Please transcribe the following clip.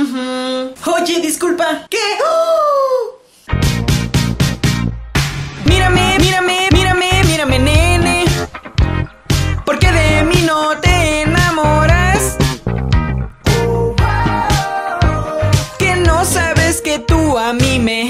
Oye, disculpa. ¿Qué? ¡Oh! Mírame, mírame, mírame, mírame, nene. ¿Por qué de mí no te enamoras? Que no sabes que tú a mí me